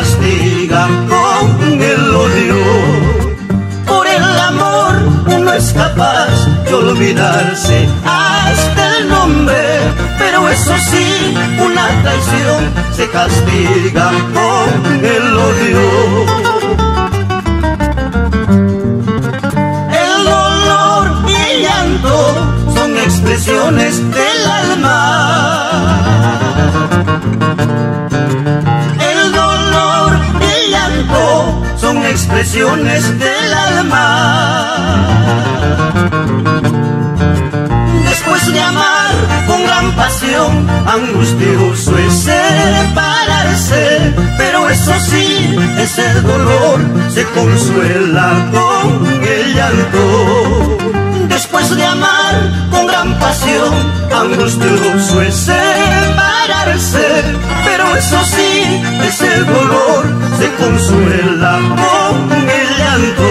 castiga con el odio. Por el amor uno es capaz de olvidarse hasta el nombre, pero eso sí, una traición se castiga con el odio. Expresiones del alma. Después de amar con gran pasión, angustioso es separarse, pero eso sí, ese dolor se consuela con el llanto. Después de amar con gran pasión, angustioso es separarse, pero eso sí, ese dolor consuela con el llanto.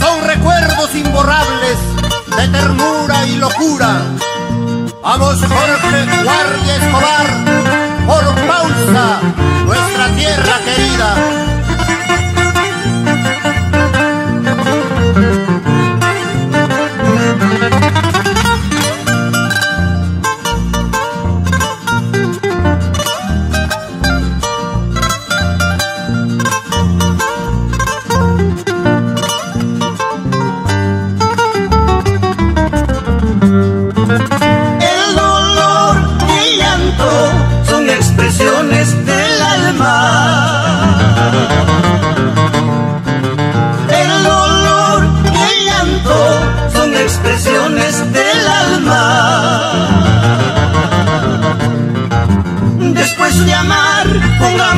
Son recuerdos imborrables de ternura y locura. Vamos Jorge Guardia Escobar, por pausa,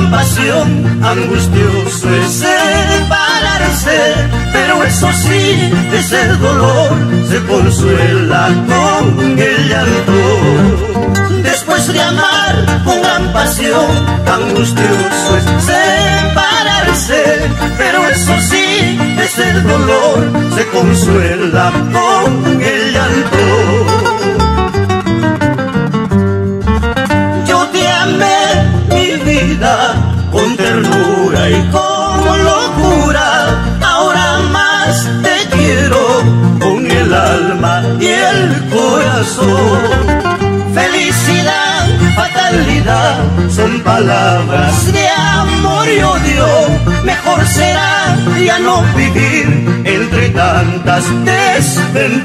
con gran pasión, angustioso es separarse, pero eso sí, ese dolor se consuela con el llanto. Después de amar con gran pasión, angustioso es separarse, pero eso sí, ese dolor se consuela con el llanto. Palabras de amor y odio. Mejor será ya no vivir entre tantas desventuras.